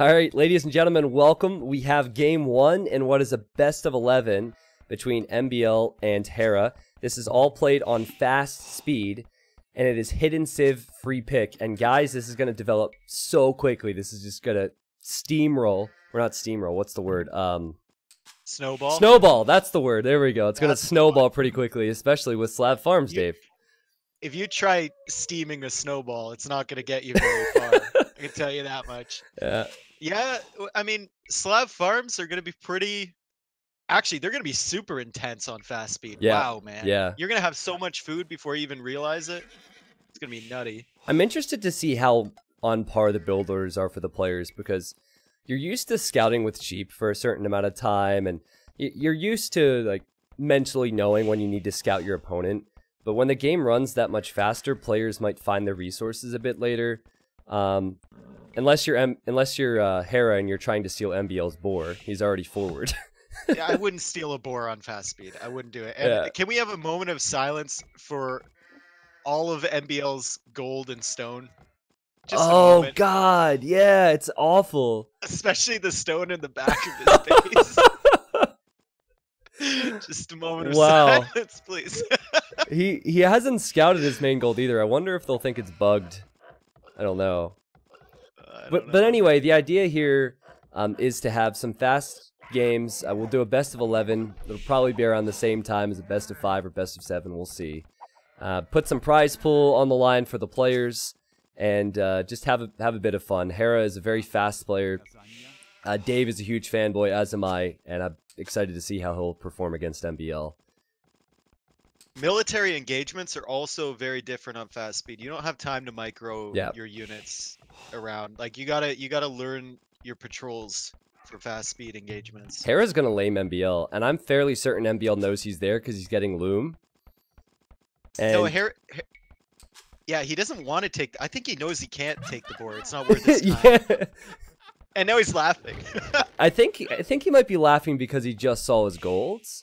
All right, ladies and gentlemen, welcome. We have game one in what is a best of 11 between MBL and Hera. This is all played on fast speed, and it is hidden civ free pick. And guys, this is going to develop so quickly. This is just going to steamroll. We're not steamroll. What's the word? Um, Snowball. snowball. That's the word. There we go. It's going to snowball pretty quickly, especially with Slav Farms, You- Dave. if you try steaming a snowball, it's not going to get you very far. I can tell you that much. Yeah. Yeah, I mean, Slav farms are going to be pretty. Actually, they're going to be super intense on fast speed. Yeah, Wow, man. yeah. You're going to have so much food before you even realize it. It's going to be nutty. I'm interested to see how on par the builders are for the players because you're used to scouting with sheep for a certain amount of time and you're used to like mentally knowing when you need to scout your opponent. But when the game runs that much faster, players might find their resources a bit later. Um, unless you're M- unless you're uh, Hera and you're trying to steal MBL's boar, he's already forward. Yeah, I wouldn't steal a boar on fast speed. I wouldn't do it. And Yeah. can we have a moment of silence for all of MBL's gold and stone? Just oh. God, yeah, it's awful. especially the stone in the back of his face. Just a moment of Wow. silence, please. he he hasn't scouted his main gold either. I wonder if they'll think it's bugged. I don't know. But know. but anyway, the idea here um, is to have some fast games. Uh, we'll do a best of eleven. It'll probably be around the same time as a best of five or best of seven. We'll see. Uh, put some prize pool on the line for the players, and uh, just have a have a bit of fun. Hera is a very fast player. Uh, Dave is a huge fanboy, as am I, and I'm excited to see how he'll perform against MBL. Military engagements are also very different on fast speed. You don't have time to micro Yeah. your units around. Like you gotta you gotta learn your patrols for fast speed engagements. Hera's gonna lame MBL, and I'm fairly certain MBL knows he's there because he's getting loom. And no, Har- yeah, he doesn't want to take. I think he knows he can't take the boar. It's not worth his time. yeah, And now he's laughing. I think I think he might be laughing because he just saw his golds.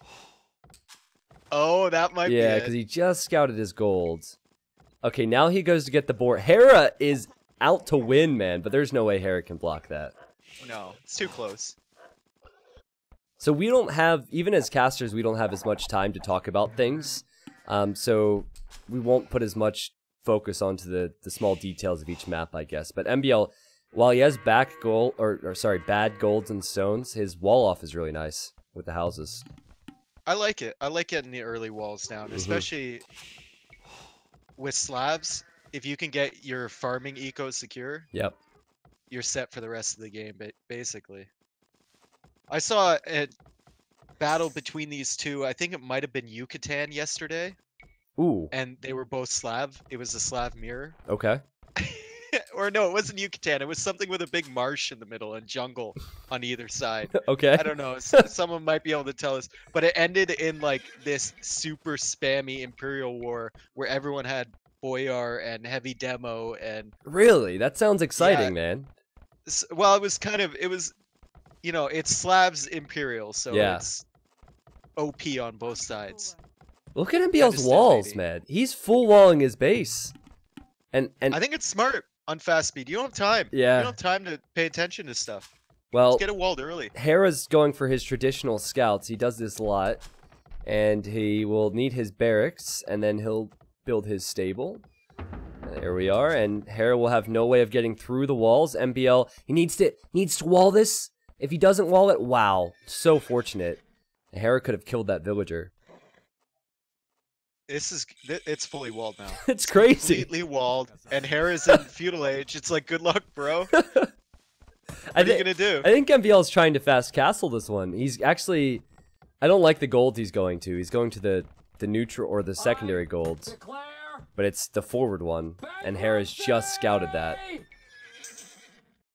Oh, that might yeah, be because he just scouted his golds. Okay, now he goes to get the boar. Hera is out to win, man, but there's no way Hera can block that. No, it's too close. So we don't have, even as casters, we don't have as much time to talk about things. Um, so we won't put as much focus onto the, the small details of each map, I guess. But MBL, while he has back gold, or, or sorry, bad golds and stones, his wall off is really nice with the houses. I like it. I like getting the early walls down, Mhm. especially with Slavs. If you can get your farming eco secure, Yep. you're set for the rest of the game. Ba- basically, I saw a battle between these two. I think it might have been Yucatan yesterday, Ooh, and they were both Slav. It was a Slav mirror, okay. or no, it wasn't Yucatan. It was something with a big marsh in the middle and jungle on either side. okay. I don't know. Someone might be able to tell us, but it ended in like this super spammy Imperial War where everyone had Boyar and heavy demo and Really? That sounds exciting, man. well, it was kind of it was, you know, it's Slavs Imperial, so Yeah. it's OP on both sides. Look at MBL's walls, man. He's full walling his base. And and I think it's smart on fast speed. You don't have time. Yeah. You don't have time to pay attention to stuff. well, Let's get it walled early. Hera's going for his traditional scouts. He does this a lot. And he will need his barracks, and then he'll build his stable. There we are, and Hera will have no way of getting through the walls. MBL, he needs to needs to wall this. If he doesn't wall it, wow, so fortunate. Hera could have killed that villager. This is it's fully walled now. it's crazy. Completely walled, and Hera's in feudal age. It's like good luck, bro. What I are you gonna do? I think MBL is trying to fast castle this one. He's actually, I don't like the gold he's going to. He's going to the the neutral or the secondary golds, but it's the forward one, and Hera's just scouted that.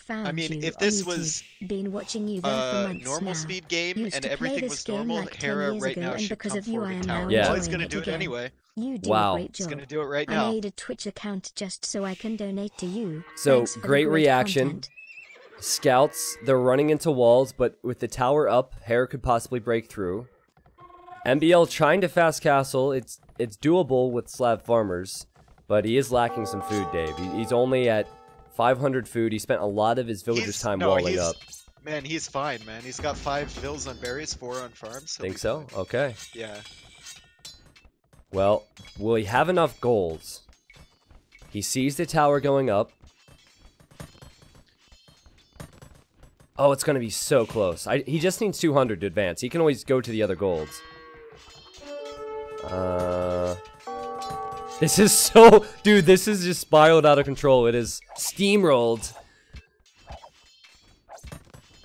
Found I mean, you if this YouTube. was, been watching you there for uh, months normal now. speed game Used and to play everything this was game normal, like 10 Hera years right ago, now and should because come of you, I am tower. now Yeah. Well, he's gonna do it again. anyway. You did Wow. a great He's job. gonna do it right now. I made a Twitch account just so I can donate to you. So, Thanks great reaction. content. Scouts, they're running into walls, but with the tower up, Hera could possibly break through. MBL trying to fast castle. It's it's doable with Slav farmers, but he is lacking some food, Dave. He, he's only at 500 food. He spent a lot of his villagers' He's- time no, walling up. Man, he's fine, man. He's got five vills on berries, four on farms. Think so? fine. Okay. Yeah. Well, will he have enough golds? He sees the tower going up. Oh, it's going to be so close. I, he just needs 200 to advance. He can always go to the other golds. Uh, this is so... Dude, this is just spiraled out of control. It is steamrolled.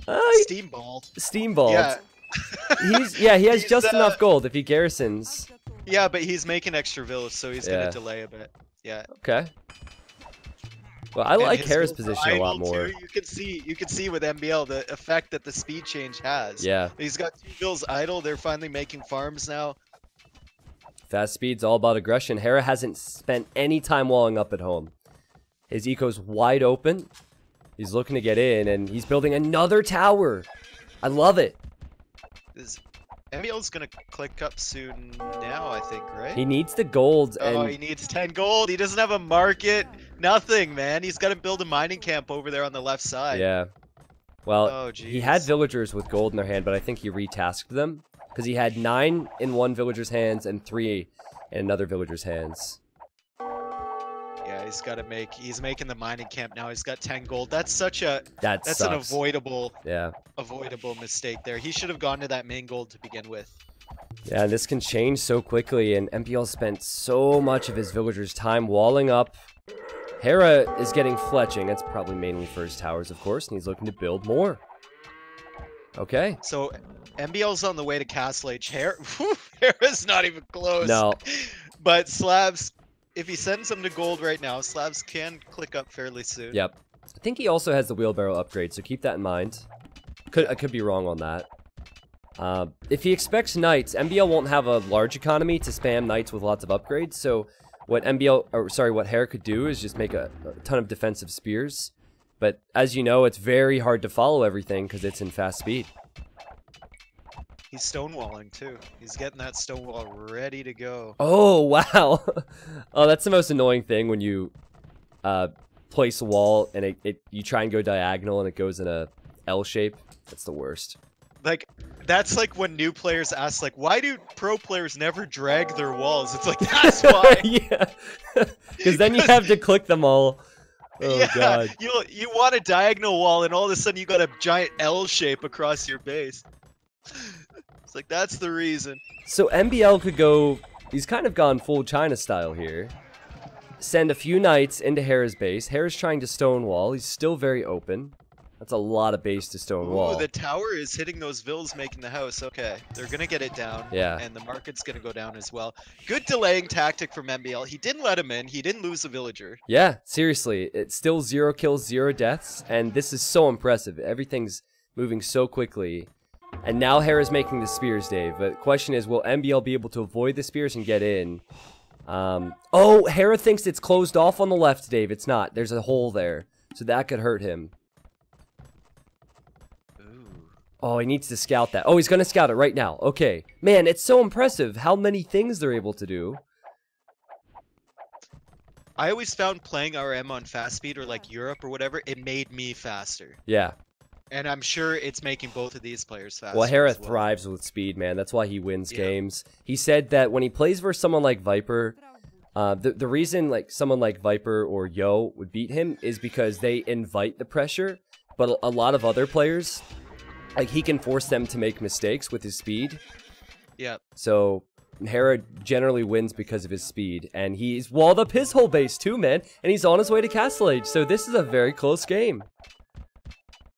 Uh, Steamballed. steamballed. Yeah. He's, yeah, he has He's, just uh, enough gold if he garrisons. Yeah, but he's making extra villas, so he's Yeah. gonna delay a bit. Yeah. Okay. Well, I And like Hera's position a lot more. too. You can see, you can see with MBL the effect that the speed change has. Yeah, He's got two vills idle. They're finally making farms now. Fast speed's all about aggression. Hera hasn't spent any time walling up at home. His eco's wide open. He's looking to get in, and he's building another tower. I love it. Is MBL's gonna click up soon now, I think, right? He needs the gold, Oh, and he needs 10 gold. He doesn't have a market. Nothing, man. He's got to build a mining camp over there on the left side. yeah. Well, Oh, he had villagers with gold in their hand, but I think he retasked them because he had nine in one villager's hands and three in another villager's hands. Yeah, he's got to make. He's making the mining camp now. He's got 10 gold. That's such a. That That's an avoidable, yeah. avoidable mistake there. He should have gone to that main gold to begin with. Yeah, this can change so quickly, and MBL spent so much of his villagers' time walling up. Hera is getting fletching. That's probably mainly for his towers, of course, and he's looking to build more. Okay. So, MBL's on the way to Castle Age. Hera, Hera's not even close. No. But Slavs, if he sends him to gold right now, Slavs can click up fairly soon. Yep. I think he also has the wheelbarrow upgrade, so keep that in mind. Could I could be wrong on that. Uh, if he expects knights, MBL won't have a large economy to spam knights with lots of upgrades. So what MBL, or sorry, what Hera could do is just make a, a ton of defensive spears. But as you know, it's very hard to follow everything because it's in fast speed. He's stonewalling too. He's getting that stonewall ready to go. Oh wow! oh, that's the most annoying thing when you uh, place a wall and it, it you try and go diagonal and it goes in a L shape. That's the worst. Like, that's like when new players ask, like, why do pro players never drag their walls? It's like that's why. yeah, because then you have to click them all. Oh yeah, god. you you want a diagonal wall, and all of a sudden you got a giant L shape across your base. It's like that's the reason. So MBL could go. He's kind of gone full China style here. Send a few knights into Hera's base. Hera's trying to stonewall. He's still very open. That's a lot of base to Ooh, stonewall. the tower is hitting those vills, making the house. Okay, they're gonna get it down. Yeah. And the market's gonna go down as well. Good delaying tactic from MBL. He didn't let him in. He didn't lose a villager. Yeah, seriously, it's still zero kills, zero deaths, and this is so impressive. Everything's moving so quickly. And now Hera's making the spears, Dave. But the question is, will MBL be able to avoid the spears and get in? Um, oh, Hera thinks it's closed off on the left, Dave. It's not. There's a hole there. So that could hurt him. Ooh. Oh, he needs to scout that. Oh, he's going to scout it right now. Okay. Man, it's so impressive how many things they're able to do. I always found playing RM on fast speed or like Europe or whatever, it made me faster. Yeah. And I'm sure it's making both of these players faster. Well, Hera well. thrives with speed, man. That's why he wins Yeah. games. He said that when he plays versus someone like Viper, uh, the the reason like someone like Viper or Yo would beat him is because they invite the pressure, but a- a lot of other players, like he can force them to make mistakes with his speed. Yeah. So Hera generally wins because of his speed, and he's walled up his whole base too, man. And he's on his way to Castle Age, so this is a very close game.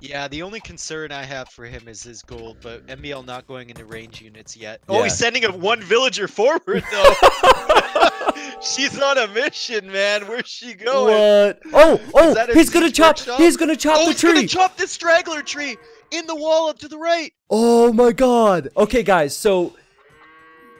Yeah, the only concern I have for him is his gold, but MBL not going into range units yet. Oh, he's sending a one villager forward though. She's on a mission, man. Where's she going? What? Oh, oh, he's gonna chop. workshop? He's gonna chop oh, the he's gonna chop the straggler tree in the wall up to the right. Oh my god. Okay, guys, so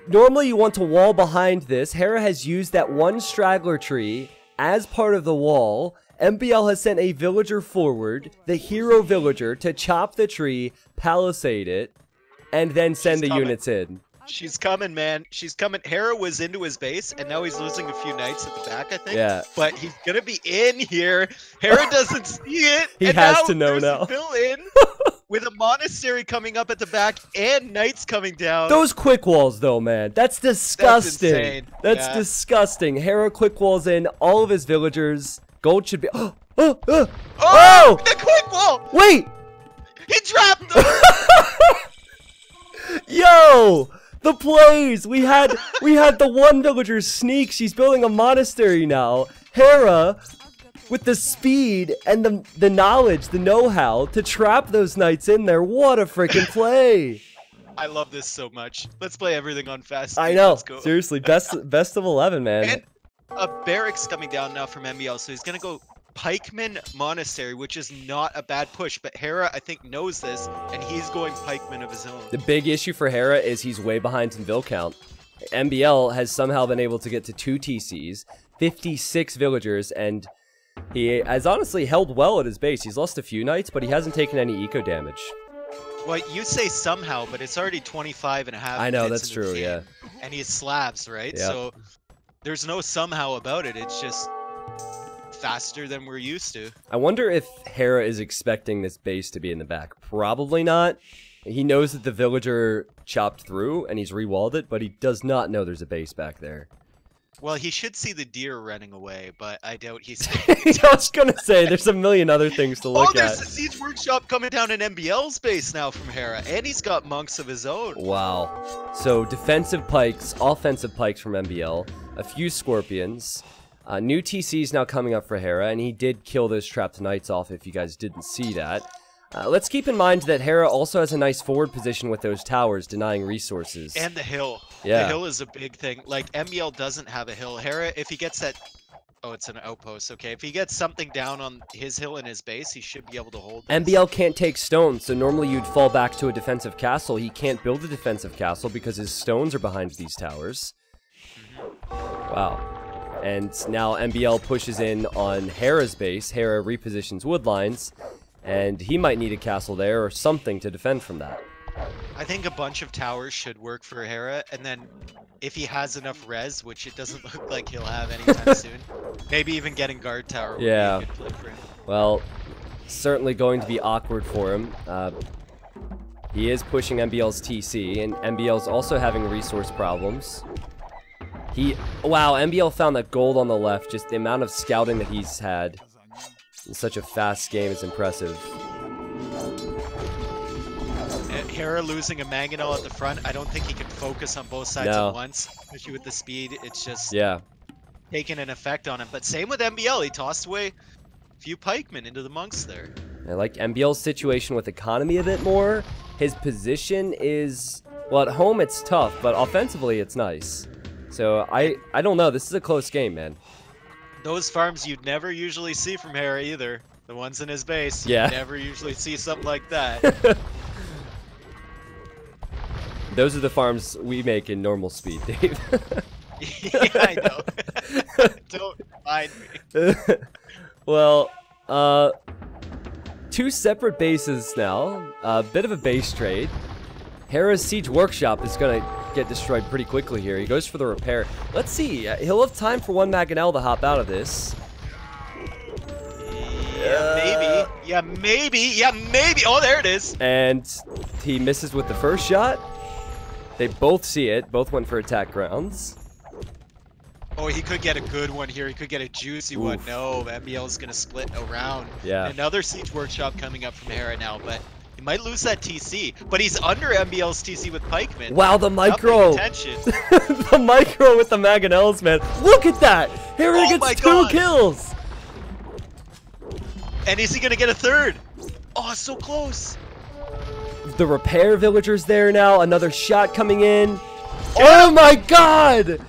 normally you want to wall behind this. Hera has used that one straggler tree as part of the wall. MBL has sent a villager forward, the hero villager, to chop the tree, palisade it, and then send She's the coming. units in. She's coming, man. She's coming. Hera was into his base, and now he's losing a few knights at the back, I think. Yeah. But he's gonna be in here. Hera doesn't see it. He has to know now. Bill in with a monastery coming up at the back and knights coming down. Those quick walls, though, man, that's disgusting. insane. That's Yeah. disgusting. Hera quick walls in all of his villagers. Gold should be. Oh, oh, oh, oh, oh! the quick wall! Wait, He trapped them. yo, the plays. We had we had the one villager sneak. She's building a monastery now. Hera, with the speed and the the knowledge, the know-how to trap those knights in there. What a freaking play! I love this so much. Let's play everything on fast. I know. Seriously, best best of eleven, man. And a barracks coming down now from MBL, so he's gonna go Pikeman Monastery, which is not a bad push. But Hera, I think, knows this, and he's going Pikeman of his own. The big issue for Hera is he's way behind in Vil count. MBL has somehow been able to get to two TCs, 56 villagers, and he has honestly held well at his base. He's lost a few knights, but he hasn't taken any eco damage. Well, you say somehow, but it's already 25 and a half. I know, that's true, game, yeah. And he Slavs, right? Yeah. So there's no somehow about it. It's just faster than we're used to. I wonder if Hera is expecting this base to be in the back. Probably not. He knows that the villager chopped through and he's rewalled it, but he does not know there's a base back there. Well, he should see the deer running away, but I doubt he's. I was gonna say, there's a million other things to look oh, look there's at. a siege workshop coming down in MBL's base now from Hera, and he's got monks of his own. Wow. So defensive pikes, offensive pikes from MBL, a few scorpions. Uh, new is now coming up for Hera, and he did kill those trapped knights off if you guys didn't see that. Uh, let's keep in mind that Hera also has a nice forward position with those towers, denying resources. And the hill. Yeah. The hill is a big thing. Like MBL doesn't have a hill. Hera, if he gets that Oh, it's an outpost. Okay. If he gets something down on his hill in his base, he should be able to hold this. MBL can't take stones, so normally you'd fall back to a defensive castle. He can't build a defensive castle because his stones are behind these towers. Wow. And now MBL pushes in on Hera's base. Hera repositions woodlines, and he might need a castle there or something to defend from that. I think a bunch of towers should work for Hera, and then if he has enough res, which it doesn't look like he'll have anytime soon, maybe even getting guard tower would Yeah. be a good play for him. Well, certainly going to be awkward for him. Uh, he is pushing MBL's TC, and MBL's also having resource problems. He, wow, MBL found that gold on the left. Just the amount of scouting that he's had in such a fast game is impressive. Hera losing a Mangonel at the front, I don't think he can focus on both sides No. at once, especially with the speed. It's just Yeah, taking an effect on him. But same with MBL, he tossed away a few pikemen into the monks there. I like MBL's situation with economy a bit more. His position is, well, at home it's tough, but offensively it's nice. So I, I don't know. This is a close game, man. Those farms you'd never usually see from Hera either. The ones in his base, Yeah. you never usually see something like that. Those are the farms we make in normal speed, Dave. yeah, I know. Don't mind me. well, uh, two separate bases now. A bit of a base trade. Hera's Siege Workshop is gonna get destroyed pretty quickly here. He goes for the repair. Let's see. uh, He'll have time for one Mangonel to hop out of this. Yeah, maybe. Yeah, maybe. Yeah, maybe. Oh, there it is. And he misses with the first shot. They both see it. Both went for attack grounds. Oh, he could get a good one here. He could get a juicy one. Oof. No, MBL is going to split around. Yeah. Another Siege Workshop coming up from Hera now, but he might lose that TC. But he's under MBL's TC with Pikeman. Wow, the micro. the micro with the Mangonels, man. Look at that. Hera Oh gets two God. kills. and is he going to get a third? Oh, so close. The repair villager's there now. Another shot coming in. Oh my god!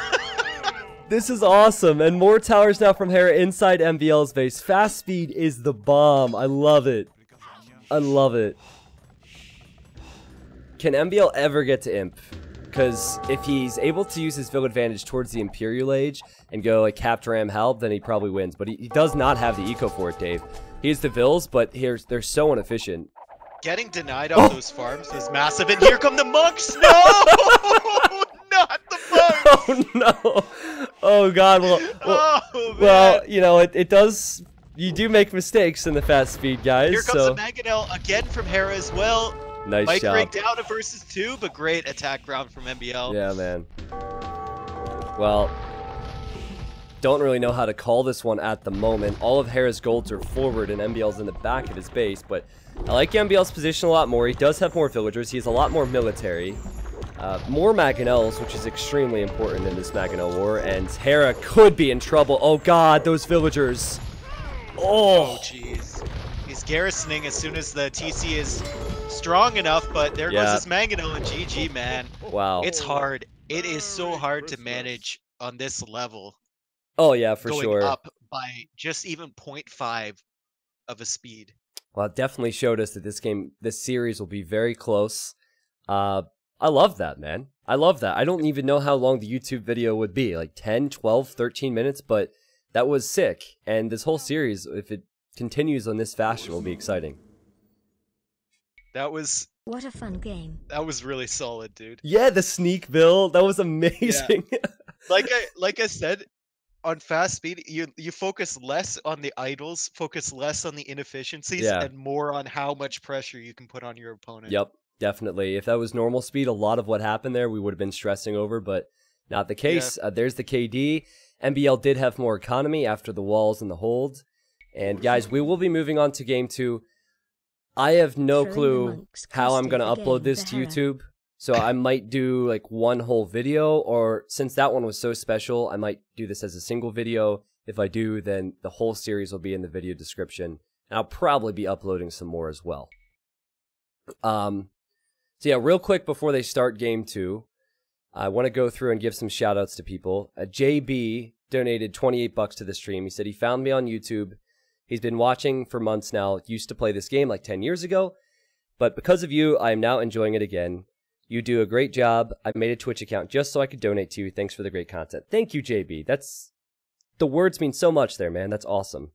this is awesome. And more towers now from Hera inside MBL's base. Fast speed is the bomb. I love it. I love it. Can MBL ever get to Imp? Because if he's able to use his Vil advantage towards the Imperial Age and go like Capture Ram Help, then he probably wins. But he, he does not have the eco for it, Dave. He has the Vils, but here's they're so inefficient. getting denied on Oh. those farms is massive, and here come the monks. No, not the monks. Oh no! Oh god. Well, well, Oh well you know, it, it does. You do make mistakes in the fast speed, guys. here comes so the Mangonel again from Hera as well. nice Might job. break down a versus two, but great attack round from MBL. Yeah, man. Well, don't really know how to call this one at the moment. All of Hera's golds are forward and MBL's in the back of his base, but I like MBL's position a lot more. He does have more villagers. He has a lot more military. Uh, more Mangonels, which is extremely important in this Mangonel war, and Hera could be in trouble. Oh god, those villagers. Oh Oh, jeez. He's garrisoning as soon as the TC is strong enough, but there Yeah. goes his Mangonel and GG, man. wow. It's hard. It is so hard to manage on this level. Oh yeah, for going sure. up by just even 0.5 of a speed. Well, it definitely showed us that this game, this series will be very close. Uh, I love that, man. I love that. I don't even know how long the YouTube video would be, like 10, 12, 13 minutes, but that was sick. And this whole series, if it continues on this fashion, will be exciting. That was What a fun game. that was really solid, dude. Yeah, the sneak bill, that was amazing. Like I like I said, on fast speed, you you focus less on the idols, focus less on the inefficiencies, Yeah. and more on how much pressure you can put on your opponent. Yep, definitely. If that was normal speed, a lot of what happened there we would have been stressing over, but not the case. Uh, there's the KD. MBL did have more economy after the walls and the hold. And guys, we will be moving on to game two. I have no clue how I'm going to upload this to YouTube. So I might do like one whole video, or since that one was so special, I might do this as a single video. If I do, then the whole series will be in the video description. And I'll probably be uploading some more as well. Um, so yeah, real quick before they start game two, I want to go through and give some shout outs to people. Uh, JB donated 28 bucks to the stream. He said he found me on YouTube. He's been watching for months now. Used to play this game like 10 years ago, but because of you, I am now enjoying it again. You do a great job. I made a Twitch account just so I could donate to you. Thanks for the great content. Thank you, JB. That's the words mean so much there, man. That's awesome.